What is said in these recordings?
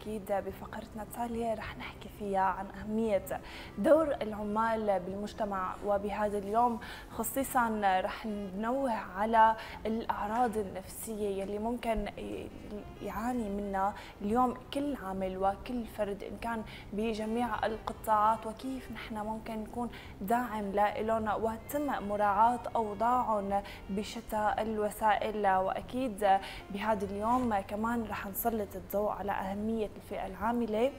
أكيد بفقرتنا التالية رح نحكي فيها عن أهمية دور العمال بالمجتمع وبهذا اليوم خصيصا رح ننوه على الأعراض النفسية يلي ممكن يعاني منها اليوم كل عامل وكل فرد إن كان بجميع القطاعات وكيف نحن ممكن نكون داعم لهم وتم مراعاة أوضاعهم بشتى الوسائل. وأكيد بهذا اليوم كمان رح نسلط الضوء على أهمية الفئة العاملة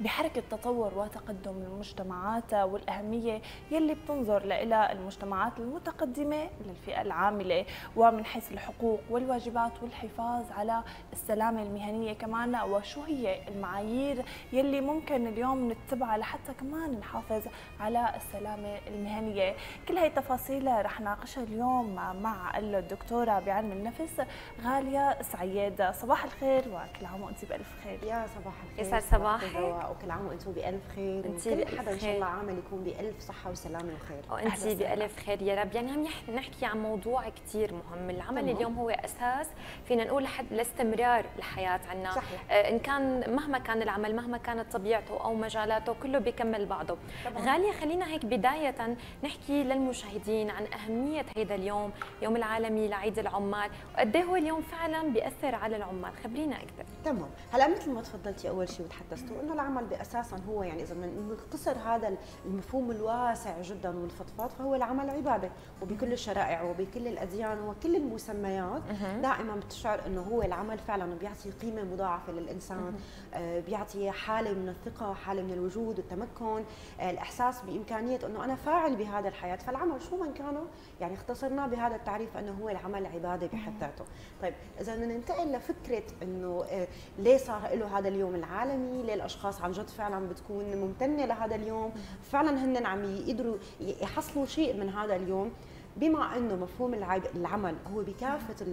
بحركة تطور وتقدم المجتمعات والأهمية يلي بتنظر لها المجتمعات المتقدمة للفئة العاملة. ومن حيث الحقوق والواجبات والحفاظ على السلامة المهنية كمان وشو هي المعايير يلي ممكن اليوم نتبعها لحتى كمان نحافظ على السلامة المهنية. كل هاي التفاصيل رح ناقشها اليوم مع الدكتورة بعلم النفس غالية سعيد. صباح الخير وكل عام وأنت بألف خير. يا صباح الخير. يسعد صباحك. وكل عام وأنتم بألف خير انت كل حدا إن شاء الله عامل يكون بألف صحة وسلامة وخير. وانت بألف خير يا رب. يعني عم نحكي عن موضوع كثير مهم. العمل طبعا. اليوم هو أساس فينا نقول لحد لاستمرار الحياة عنا. صحيح. آه إن كان مهما كان العمل مهما كانت طبيعته أو مجالاته كله بيكمل بعضه. طبعا. غالية خلينا هيك بداية نحكي للمشاهدين عن أهمية هذا اليوم يوم العالمي لعيد العمال. وقد إيه هو اليوم فعلا بيأثر على العمال؟ خبرينا أكثر. تمام. هلأ مثل ما تفضلتي أول شيء وتحدثتوا انه العمل باساسا هو يعني إذا نختصر هذا المفهوم الواسع جدا والفضفاض فهو العمل عبادة. وبكل الشرائع وبكل الأديان وكل المسميات دائما بتشعر إنه هو العمل فعلا بيعطي قيمة مضاعفة للإنسان. آه بيعطي حالة من الثقة حالة من الوجود والتمكن. آه الإحساس بإمكانية إنه أنا فاعل بهذا الحياة. فالعمل شو من كانوا؟ يعني اختصرناه بهذا التعريف إنه هو العمل عبادة بحد ذاته. طيب إذا بدنا ننتقل لفكرة إنه آه ليه صار له هذا اليوم العالمي؟ ليه الأشخاص عن جد فعلا بتكون ممتنة لهذا اليوم. فعلا هن عم يقدروا يحصلوا شيء من هذا اليوم. بما أنه مفهوم العمل هو بكافة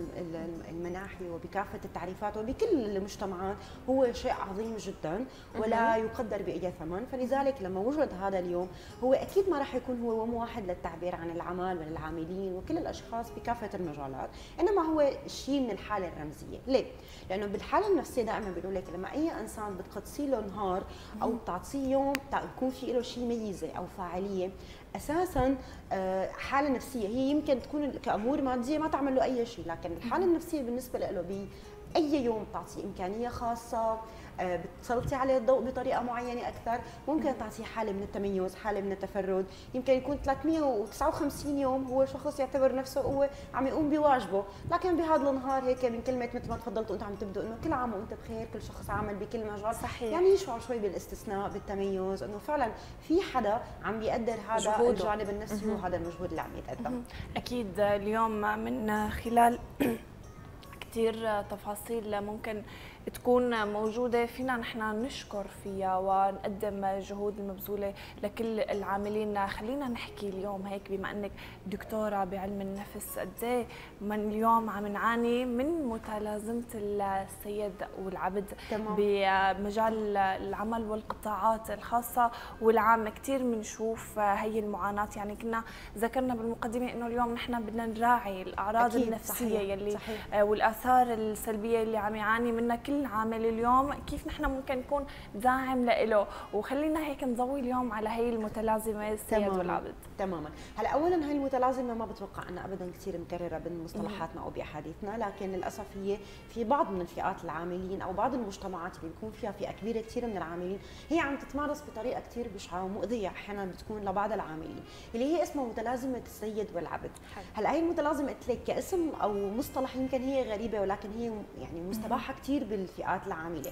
المناحي وبكافة التعريفات وبكل المجتمعات هو شيء عظيم جدا ولا يقدر بأي ثمن. فلذلك لما وجد هذا اليوم هو أكيد ما راح يكون هو يوم واحد للتعبير عن العمل والعاملين وكل الأشخاص بكافة المجالات إنما هو شيء من الحالة الرمزية. ليه؟ لأنه بالحالة النفسية دائما بيقولوا لك لما أي إنسان بتقدسي له نهار أو بتعطيه يوم يكون في له شيء ميزة أو فاعلية أساسا آه، حالة نفسية. هي يمكن تكون كأمور مادية ما تعمل له أي شيء لكن الحالة النفسية بالنسبة له باي يوم تعطي إمكانية خاصة بتسلطي عليه الضوء بطريقة معينة أكثر. ممكن تعطيه حالة من التميز حالة من التفرد. يمكن يكون 359 يوم هو شخص يعتبر نفسه هو عم يقوم بواجبه. لكن بهذا النهار هيك من كلمه مثل ما تفضلتوا أنتم عم تبدوا انه كل عام وانت بخير كل شخص عامل بكل مجال. صحيح. يعني يشعر شوي بالاستثناء بالتميز انه فعلا في حدا عم بيقدر هذا جهوده. الجانب النفسي وهذا المجهود اللي عم يتقدم. أكيد اليوم من خلال كثير تفاصيل ممكن تكون موجودة فينا نحن نشكر فيها ونقدم جهود المبذوله لكل العاملين خلينا نحكي اليوم هيك بما إنك دكتورة بعلم النفس قد إيه من اليوم عم نعاني من متلازمة السيد والعبد تمام. بمجال العمل والقطاعات الخاصة والعامه كثير بنشوف هي المعاناة يعني كنا ذكرنا بالمقدمة إنه اليوم نحن بدنا نراعي الأعراض أكيد. النفسية صحيح. يلي صحيح. والآثار السلبية اللي عم يعاني منها كل كل عامل اليوم كيف نحن ممكن نكون داعم له وخلينا هيك نضوي اليوم على هي المتلازمة السيد والعبد تماما. هلا اولا هي المتلازمة ما بتوقع إنها ابدا كثير مكررة بمصطلحاتنا أو بأحاديثنا لكن للأسف هي في بعض من الفئات العاملين أو بعض المجتمعات اللي بيكون فيها فئة كبيرة كثير من العاملين هي عم تتمارس بطريقة كثير بشعة ومؤذية. أحيانا بتكون لبعض العاملين اللي هي اسمها متلازمة السيد والعبد. هلا هي المتلازمة قلت لك كاسم أو مصطلح يمكن هي غريبة ولكن هي يعني مستباحة كثير الفئات العاملة.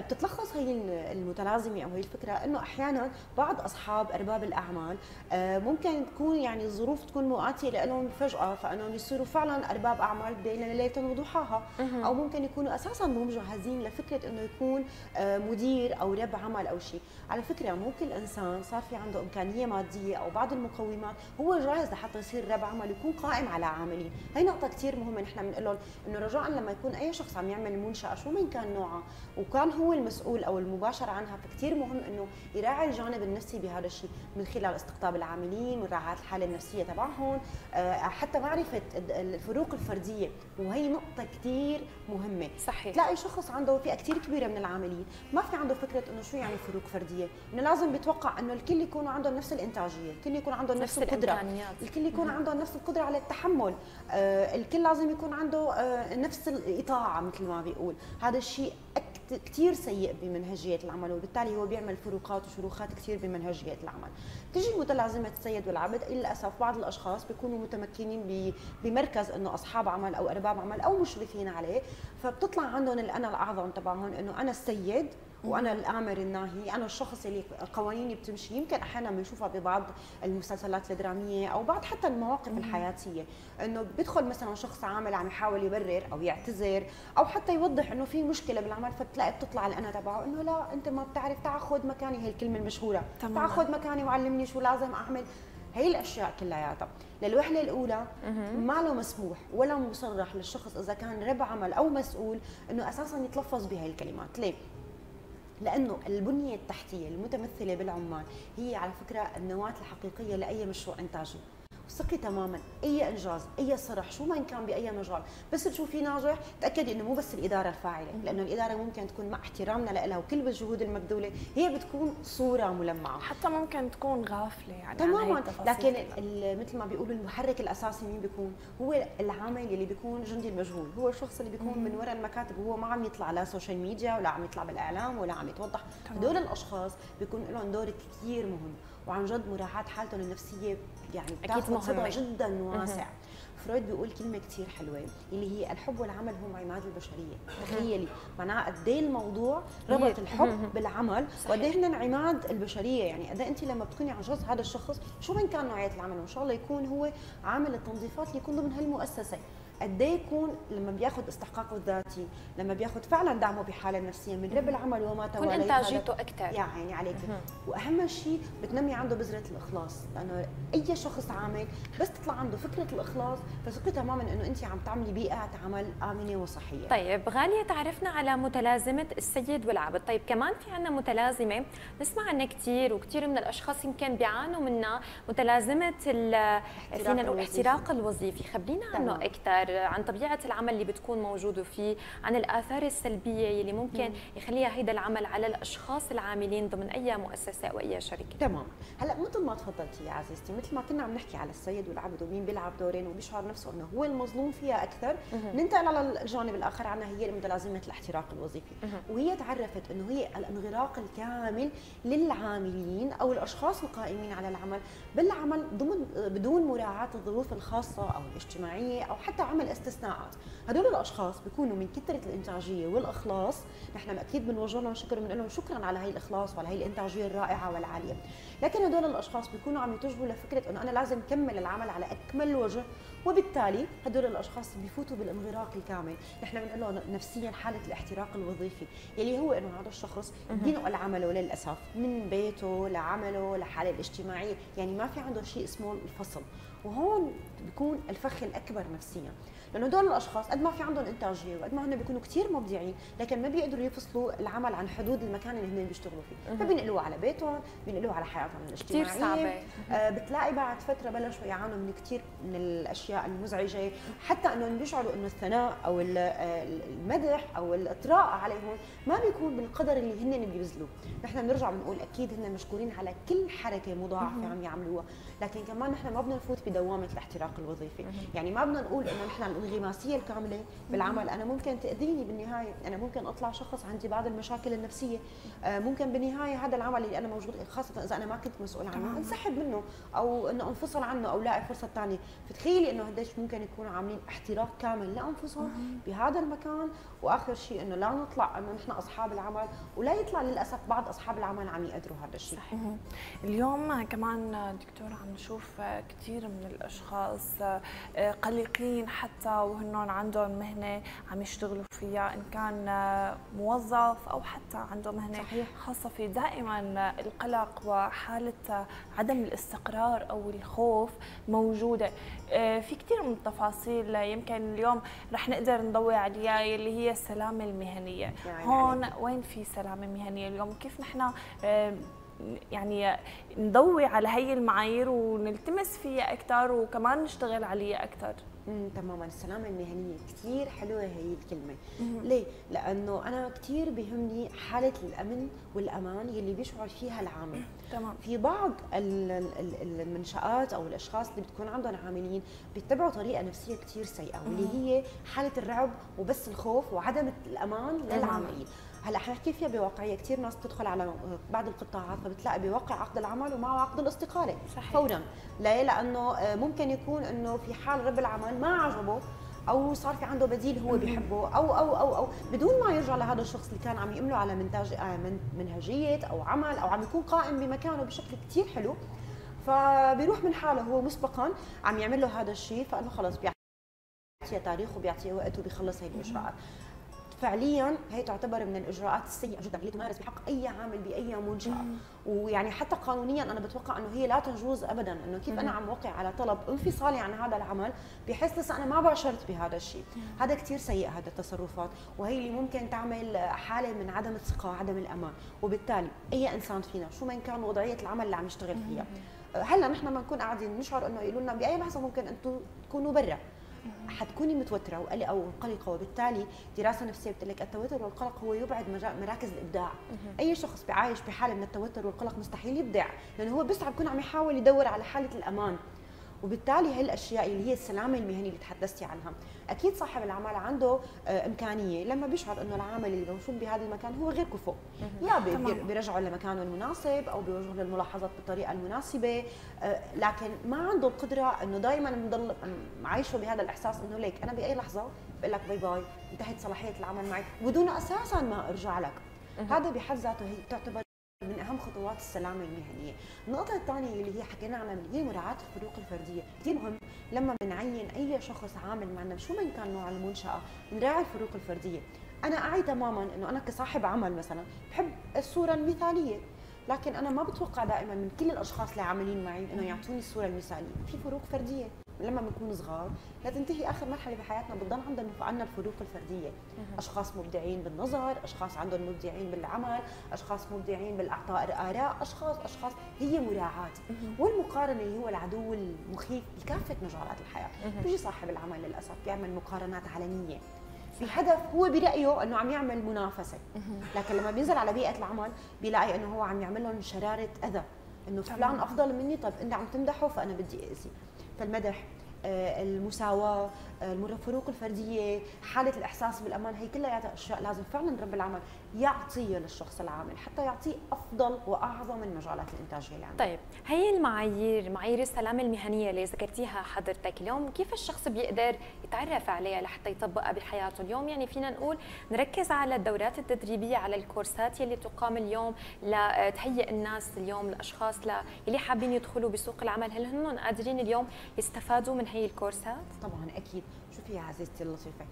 بتتلخص هي المتلازمة أو هي الفكرة إنه أحيانا بعض أصحاب أرباب الأعمال آه، ممكن تكون يعني الظروف تكون مؤاتية لهم فجأة فإنهم يصيروا فعلا أرباب أعمال بين ليله وضحاها. أو ممكن يكونوا أساسا مو مجهزين لفكرة إنه يكون آه، مدير أو رب عمل أو شيء. على فكرة ممكن الانسان صار في عنده إمكانية مادية أو بعض المقومات هو جاهز لحتى يصير رب عمل يكون قائم على عاملين. هي نقطة كثير مهمة نحن بنقول لهم إنه رجاء لما يكون أي شخص عم يعمل منشأة شو من كان نوعها وكان هو هو المسؤول أو المباشر عنها فكتير مهم إنه يراعي الجانب النفسي بهذا الشيء من خلال استقطاب العاملين مراعاه الحالة النفسية تبعهم. آه، حتى معرفة الفروق الفردية وهي نقطة كثير مهمة. صحيح. تلاقي شخص عنده فئة كثير كبيرة من العاملين ما في عنده فكرة إنه شو يعني فروق فردية. إنه لازم بيتوقع إنه الكل يكون عندهم نفس الإنتاجية الكل يكون عندهم نفس, نفس القدرة. الكل يكون عندهم نفس القدرة على التحمل. آه الكل لازم يكون عنده آه نفس الإطاعة مثل ما بيقول. هذا الشيء كثير سيء بمنهجية العمل وبالتالي هو بيعمل فروقات وشروخات كثير بمنهجية العمل. تجي متلازمه السيد والعبد للأسف بعض الأشخاص بيكونوا متمكنين بمركز إنه أصحاب عمل أو أرباب عمل أو مشرفين عليه فبتطلع عندهم الأنا الأعظم تبعهم إنه أنا السيد وأنا الأمر الناهي أنا الشخص اللي قوانيني بتمشي. يمكن أحيانا بنشوفها ببعض المسلسلات الدرامية أو بعض حتى المواقف الحياتية. إنه بيدخل مثلا شخص عامل عم يحاول يبرر أو يعتذر أو حتى يوضح إنه في مشكلة بالعمل فبتلاقي بتطلع الأنا تبعه إنه لا أنت ما بتعرف تعال خذ مكاني. هي الكلمة المشهورة. تعال خذ مكاني وعلمني شو لازم أعمل. هي الأشياء كلياتها. للوهله الأولى ما له مسموح ولا مصرح للشخص إذا كان رب عمل أو مسؤول إنه أساسا يتلفظ بهي الكلمات. ليه؟ لأنه البنية التحتية المتمثلة بالعمال هي على فكرة النواة الحقيقية لأي مشروع إنتاجي. ثقي تماما. أي إنجاز أي صرح شو ما كان بأي مجال. بس تشوفيه ناجح تأكدي إنه مو بس الإدارة الفاعلة لأنه الإدارة ممكن تكون مع احترامنا لها وكل الجهود المبذولة. هي بتكون صورة ملمعة. حتى ممكن تكون غافلة يعني تماما. لكن مثل ما بيقولوا المحرك الأساسي مين بيكون؟ هو العامل اللي بيكون جندي المجهول. هو الشخص اللي بيكون من وراء المكاتب. وهو ما عم يطلع لا سوشيال ميديا ولا عم يطلع بالإعلام ولا عم يتوضح. هدول الأشخاص بيكون لهم دور كثير مهم. وعن جد مراعاة حالتهم النفسيه يعني أكيد مهمة. جدا واسع فرويد بيقول كلمة كثير حلوة اللي هي الحب والعمل هم عماد البشرية. تخيلي معناها قد إيه الموضوع ربط الحب بالعمل وقد إيه هن عماد البشرية. يعني قد إيه انت لما بتكوني عن جد هذا الشخص شو وين كان نوعية العمل؟ وإن شاء الله يكون هو عامل التنظيفات اللي يكون ضمن هالمؤسسة. قد إيه يكون لما بياخذ استحقاقه الذاتي لما بياخذ فعلا دعمه بحالة نفسية من رب العمل وما تواليه يكون إنتاجيته أكثر يا عيني عليك. وأهم شيء بتنمي عنده بذرة الإخلاص لأنه أي شخص عامل بس تطلع عنده فكرة الإخلاص فثقي تماما إنه أنت عم تعملي بيئة عمل آمنة وصحية. طيب غالية تعرفنا على متلازمة السيد والعبد. طيب كمان في عندنا متلازمة نسمع عنها كثير وكثير من الأشخاص يمكن بيعانوا منها متلازمة فينا نقول الاحتراق الوظيفي. خبرينا عنه أكثر عن طبيعة العمل اللي بتكون موجودة فيه عن الآثار السلبية اللي ممكن يخليها هيدا العمل على الأشخاص العاملين ضمن أي مؤسسة أو أي شركة. تمام. هلأ مثل ما تفضلتي يا عزيزتي مثل ما كنا عم نحكي على السيد والعبد ومين بيلعب دورين وبيشعر نفسه إنه هو المظلوم فيها أكثر ننتقل على الجانب الآخر عنها هي متلازمه الاحتراق الوظيفي. وهي تعرفت إنه هي الانغراق الكامل للعاملين أو الأشخاص القائمين على العمل بالعمل ضمن بدون مراعاة الظروف الخاصة أو الاجتماعية أو حتى عمل استثناءات. هدول الأشخاص بيكونوا من كثره الإنتاجية والإخلاص. نحن أكيد بنوجه لهم شكر بنقول لهم شكرا على هي الإخلاص وعلى هي الإنتاجية الرائعة والعالية. لكن هدول الأشخاص بيكونوا عم يتجهوا لفكرة إنه أنا لازم كمل العمل على أكمل وجه وبالتالي هدول الأشخاص بيفوتوا بالانغراق الكامل. نحن بنقول له نفسيا حالة الاحتراق الوظيفي يلي هو إنه هذا الشخص بينقل عمله للأسف من بيته لعمله لحالة الاجتماعية يعني ما في عنده شيء اسمه الفصل. وهون بيكون الفخ الأكبر نفسيا. لأنه دول الأشخاص قد ما في عندهم إنتاجية وقد ما هن بيكونوا كثير مبدعين لكن ما بيقدروا يفصلوا العمل عن حدود المكان اللي هن بيشتغلوا فيه. فبينقلوه على بيتهم بينقلوه على حياتهم الاجتماعية. كثير صعبة. آه بتلاقي بعد فترة بلشوا يعانوا من كثير من الأشياء المزعجة حتى أنهم بيشعروا إنه الثناء أو المدح أو الإطراء عليهم ما بيكون بالقدر اللي هن بيبذلوه. نحن بنرجع بنقول أكيد هن مشكورين على كل حركة مضاعفه عم يعملوها لكن كمان نحن ما بدنا نفوت بدوامة الاحتراق الوظيفي. يعني ما بدنا نقول إنه نحن الانغماسية الكاملة بالعمل. أنا ممكن تأذيني بالنهاية. أنا ممكن أطلع شخص عندي بعض المشاكل النفسية. آه، ممكن بالنهاية هذا العمل اللي أنا موجود خاصة إذا أنا ما كنت مسؤول عنه انسحب منه أو إنه أنفصل عنه أو لاقي فرصة ثانية فتخيلي إنه قديش ممكن يكونوا عاملين احتراق كامل لأنفسهم بهذا المكان وآخر شيء إنه لا نطلع إنه نحن أصحاب العمل ولا يطلع للأسف بعض أصحاب العمل عم يقدروا هذا الشيء صحيح. اليوم كمان دكتور عم نشوف كثير من الأشخاص آه، قلقين حتى وهنن عندهم مهنة عم يشتغلوا فيها إن كان موظف أو حتى عنده مهنة صحيح. خاصة في دائما القلق وحالة عدم الاستقرار أو الخوف موجودة آه، في كثير من التفاصيل يمكن اليوم رح نقدر نضوي عليها اللي هي السلامة المهنية. يعني هون وين في سلامة مهنية اليوم؟ كيف نحن يعني نضوي على هي المعايير ونلتمس فيها أكثر وكمان نشتغل عليها أكثر تماما. السلامه المهنيه كثير حلوة هي الكلمة. مم. ليه؟ لأنه أنا كثير بيهمني حالة الأمن والأمان يلي بيشعر فيها العامل. تمام. في بعض المنشآت أو الأشخاص اللي بتكون عندهم عاملين بيتبعوا طريقة نفسية كثير سيئة واللي هي حالة الرعب وبس الخوف وعدم الأمان للعاملين. هلا حنحكي فيها بواقعية. كثير ناس بتدخل على بعض القطاعات فبتلاقي بيوقع عقد العمل ومعه عقد الاستقالة صحيح. فورا. ليه؟ لأنه آه، ممكن يكون إنه في حال رب العمل ما عجبه أو صار في عنده بديل هو بيحبه أو أو أو أو بدون ما يرجع لهذا الشخص اللي كان عم يمله على منتاج آه، منهجية أو عمل أو عم يكون قائم بمكانه بشكل كثير حلو. فبيروح من حاله هو مسبقا عم يعمل له هذا الشيء فإنه خلص بيعطيه تاريخ وبيعطيه وقت وبيخلص هي الإجراءات. فعليا هي تعتبر من الإجراءات السيئة جدا اللي تمارس بحق أي عامل بأي منشأة. ويعني حتى قانونيا أنا بتوقع إنه هي لا تجوز ابدا إنه كيف أنا عم وقع على طلب انفصالي عن هذا العمل بحيث لسه أنا ما باشرت بهذا الشيء. هذا كثير سيء هذا التصرفات. وهي اللي ممكن تعمل حالة من عدم الثقة وعدم الأمان. وبالتالي أي إنسان فينا شو ما كان وضعية العمل اللي عم يشتغل فيها. هلأ نحن ما نكون قاعدين نشعر إنه يقولوا لنا بأي لحظة ممكن أنتم تكونوا برا. حتكوني متوترة. وقلقه أو قلقه وبالتالي دراسة نفسية بتقول لك التوتر والقلق هو يبعد مراكز الإبداع. أي شخص بيعايش بحالة من التوتر والقلق مستحيل يبدع لأنه هو بس عم يكون عم يحاول يدور على حالة الأمان. وبالتالي هالاشياء اللي هي السلامة المهنية اللي تحدثتي عنها. أكيد صاحب العمل عنده آه، إمكانية. لما بيشعر إنه العامل اللي موجود بهذا المكان هو غير كفؤ يا بيرجعه لمكانه المناسب أو بيوجه للملاحظات بالطريقة المناسبة. آه، لكن ما عنده القدرة إنه دائما مضل عايشه بهذا الإحساس إنه ليك أنا بأي لحظة بقول لك باي باي انتهت صلاحية العمل معي بدون أساسا ما أرجع لك. هذا بحد ذاته هي تعتبر من أهم خطوات السلامه المهنية، النقطة الثانية اللي هي حكينا عنها اللي هي مراعاة الفروق الفردية، كثير مهم لما بنعين أي شخص عامل معنا شو ما كان نوع المنشأة، نراعي الفروق الفردية، أنا أعي تماما إنه أنا كصاحب عمل مثلا بحب الصورة المثالية، لكن أنا ما بتوقع دائما من كل الأشخاص اللي عاملين معي إنه يعطوني الصورة المثالية، في فروق فردية، لما بنكون صغار لتنتهي آخر مرحلة بحياتنا بتضل عندنا عندنا الفروق الفردية. أشخاص مبدعين بالنظر أشخاص عندهم مبدعين بالعمل أشخاص مبدعين بالأعطاء اراء أشخاص أشخاص هي مراعاة. والمقارنة اللي هو العدو المخيف بكافة مجالات الحياة. بيجي صاحب العمل للأسف بيعمل مقارنات علنية. بهدف هو برأيه إنه عم يعمل منافسة. لكن لما بينزل على بيئة العمل بيلاقي إنه هو عم يعمل لهم شرارة أذى. إنه فلان أفضل مني طيب أنت عم تمدحه فأنا بدي أذي. فالمدح آه، المساواة آه، الفروق الفردية حالة الإحساس بالأمان هي كلها أشياء لازم فعلا رب العمل. يعطيها للشخص العامل حتى يعطيه أفضل وأعظم من مجالات الإنتاجية اللي عنده. طيب هي المعايير معايير السلامة المهنية اللي ذكرتيها حضرتك اليوم كيف الشخص بيقدر يتعرف عليها لحتى يطبقها بحياته اليوم؟ يعني فينا نقول نركز على الدورات التدريبية على الكورسات يلي تقام اليوم لتهيئ الناس اليوم الأشخاص اللي حابين يدخلوا بسوق العمل. هل هن قادرين اليوم يستفادوا من هي الكورسات؟ طبعا أكيد. شوفي يا عزيزتي اللطيفة.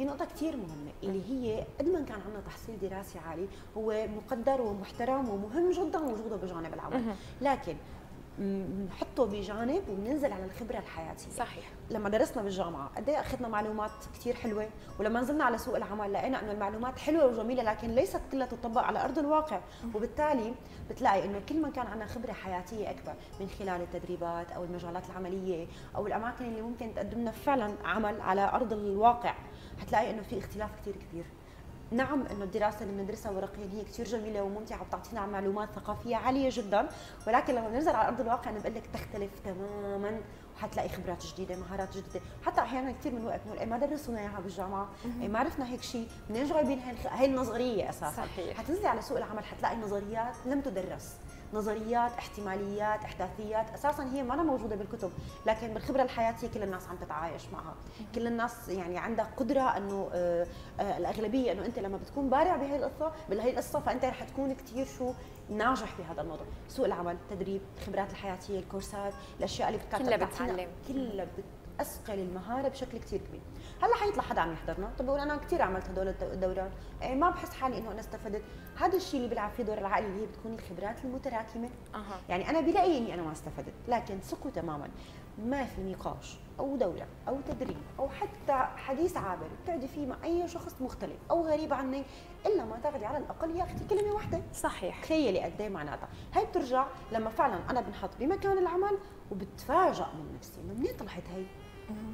في نقطة كثير مهمة اللي هي قد ما كان عندنا تحصيل دراسي عالي هو مقدر ومحترم ومهم جدا وجوده بجانب العمل. لكن بنحطه بجانب وبننزل على الخبرة الحياتية. صحيح. لما درسنا بالجامعة قد إيه أخذنا معلومات كثير حلوة ولما نزلنا على سوق العمل لقينا إنه المعلومات حلوة وجميلة لكن ليست كلها تطبق على أرض الواقع. وبالتالي بتلاقي إنه كل ما كان عندنا خبرة حياتية أكبر من خلال التدريبات أو المجالات العملية أو الأماكن اللي ممكن تقدم لنا فعلا عمل على أرض الواقع. حتلاقي إنه في اختلاف كثير كبير نعم إنه الدراسة اللي بندرسها ورقيا هي كثير جميلة وممتعة وبتعطينا معلومات ثقافية عالية جدا ولكن لما بننزل على أرض الواقع أنا بقول لك تختلف تماما وحتلاقي خبرات جديدة مهارات جديدة. حتى أحيانا كثير من وقت بنقول إيه ما درسونا إياها بالجامعة إيه ما عرفنا هيك شيء منين جايبين هاي هي النظريه أساسا. صحيح. حتنزلي على سوق العمل حتلاقي نظريات لم تدرس. نظريات احتماليات إحداثيات أساسا هي ما موجودة بالكتب لكن بالخبرة الحياتية كل الناس عم تتعايش معها. كل الناس يعني عندها قدرة إنه آه آه الأغلبية إنه أنت لما بتكون بارع بهي القصة بهي القصة فأنت رح تكون كثير شو ناجح بهذا الموضوع. سوق العمل التدريب الخبرات الحياتية الكورسات الأشياء اللي كلها بتعلم. كلها بتثقل المهاره بشكل كثير كبير هلأ حيطلع حدا عم يحضرنا. طب بقول أنا كثير عملت هدول الدورات. يعني ما بحس حالي إنه أنا استفدت. هذا الشيء اللي بيلعب فيه دور العقل اللي هي بتكون الخبرات المتراكمة. أه. يعني أنا برايي إني أنا ما استفدت. لكن ثقوا تماما. ما في نقاش أو دورة أو تدريب أو حتى حديث عابر بتقعدي فيه مع أي شخص مختلف أو غريب عنك إلا ما تاخذي على الأقل يا أختي كلمة واحدة. صحيح. تخيلي قد إيه معناتها. هي بترجع لما فعلا أنا بنحط بمكان العمل وبتفاجئ من نفسي. من منين طلعت هي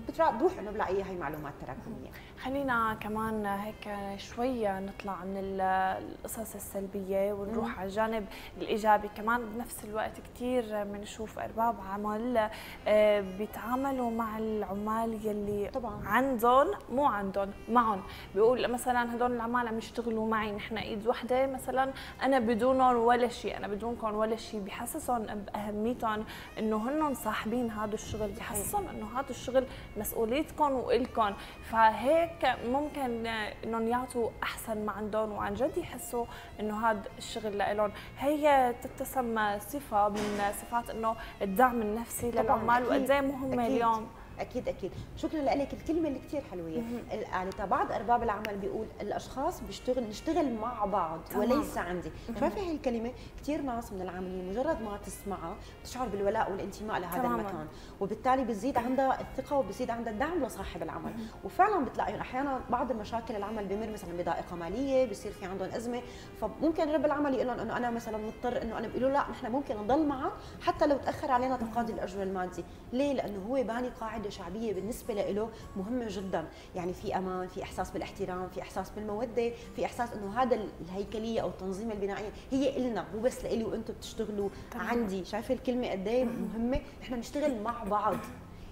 بتروح إنه بلاقي هي معلومات تراكمية. خلينا كمان هيك شوي نطلع من القصص السلبية ونروح على الجانب الإيجابي. كمان بنفس الوقت كثير بنشوف أرباب عمل آه، بيتعاملوا مع العمال يلي طبعا. عندهم مو عندهم معهم. بيقول مثلا هدول العمال عم يشتغلوا معي نحن إيد وحدة مثلا أنا بدونهم ولا شيء أنا بدونكم ولا شيء. بحسسهم بأهميتهم إنه هن صاحبين هذا الشغل بحسسهم إنه هذا الشغل مسؤوليتكم وإلكم. فهيك ممكن إنهم يعطوا أحسن ما عندهم وعن جد يحسوا إنه هذا الشغل لهم هي تتسمى صفة من صفات إنه الدعم النفسي للعمال وقد إيه مهمه اليوم أكيد أكيد. شكرا لك الكلمة اللي كثير حلوة. يعني بعض أرباب العمل بيقول الأشخاص بيشتغل نشتغل مع بعض وليس عندي. شايفه هي الكلمة كثير ناس من العاملين مجرد ما تسمعها تشعر بالولاء والانتماء لهذا تماما. المكان. وبالتالي بتزيد عندها الثقة وبزيد عندها الدعم لصاحب العمل. وفعلا بتلاقي أحيانا بعض المشاكل العمل بمر مثلا بضائقة مالية بصير في عندهم أزمة. فممكن رب العمل يقول لهم إنه أنا مثلا مضطر إنه أنا بيقولوا لا نحن ممكن نضل معك حتى لو تأخر علينا تقاضي الأجر المادي. ليه؟ لأنه هو باني قاعدة قاعدة شعبية بالنسبة له مهمة جدا. يعني في أمان في إحساس بالاحترام في إحساس بالمودة في إحساس إنه هذا الهيكلية أو التنظيمه البنائية هي إلنا مو بس لإلي وأنتم بتشتغلوا عندي. شايفة الكلمة قد إيه مهمة؟ نحن بنشتغل مع بعض.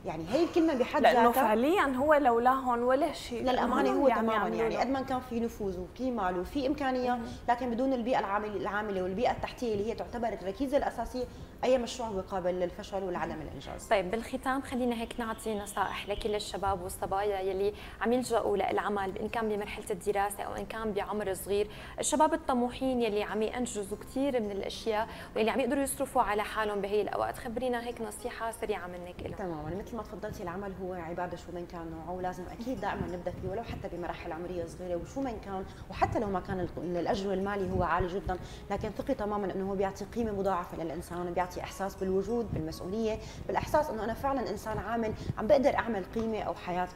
يعني هي الكلمة بحد ذاتها لأنه فعليا هو لولاهم ولا شيء. للأمانة هو يعني تماما. يعني قد ما كان في نفوذ وفي مال وفي إمكانيات لكن بدون البيئة العامله العاملة والبيئة التحتية اللي هي تعتبر الركيزة الأساسية أي مشروع هو قابل للفشل ولعدم الإنجاز. طيب بالختام خلينا هيك نعطي نصائح لكل الشباب والصبايا يلي عم يلجؤوا للعمل إن كان بمرحلة الدراسة أو إن كان بعمر صغير. الشباب الطموحين يلي عم ينجزوا كثير من الأشياء واللي عم يقدروا يصرفوا على حالهم بهي الأوقات. خبرينا هيك نصيحة سريعة منك لهم تماما. مثل ما تفضلتي العمل هو عبادة شو من كان نوعه ولازم أكيد دائما نبدأ فيه ولو حتى بمراحل عمرية صغيرة وشو من كان وحتى لو ما كان الأجر المالي هو عالي جدا لكن ثقي تماما إنه هو بيعطي قيمة مضاعفة للإنسان بيعطي إحساس بالوجود بالمسؤولية بالإحساس إنه أنا فعلا إنسان عامل عم بقدر أعمل قيمة أو حياة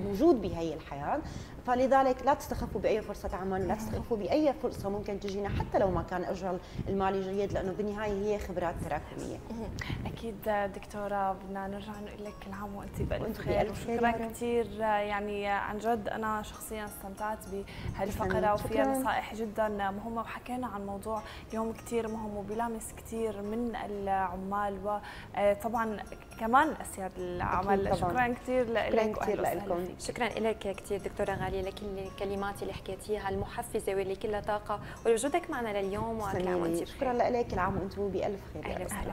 بوجود بهي الحياة. فلذلك لا تستخفوا بأي فرصة عمل لا تستخفوا بأي فرصة ممكن تجينا حتى لو ما كان اجر المالي جيد لأنه بالنهاية هي خبرات تراكمية. أكيد دكتورة بدنا نرجع نقول لك كل عام وأنت بألف خير وشكرا كثير يعني عن جد أنا شخصيا استمتعت بهالفقرة وفيها نصائح جدا مهمة. وحكينا عن موضوع اليوم كثير مهم وبيلامس كثير من العمال. وطبعا كمان أسياد العمل شكرا كثير لك كثير لكم. شكرا لك كثير دكتورة غالية. لكل الكلمات اللي حكيتيها المحفزة واللي كلها طاقة. ولوجودك معنا لليوم. وكل عام وانت شكرا لك. العام وأنتم بألف خير. وسهلا.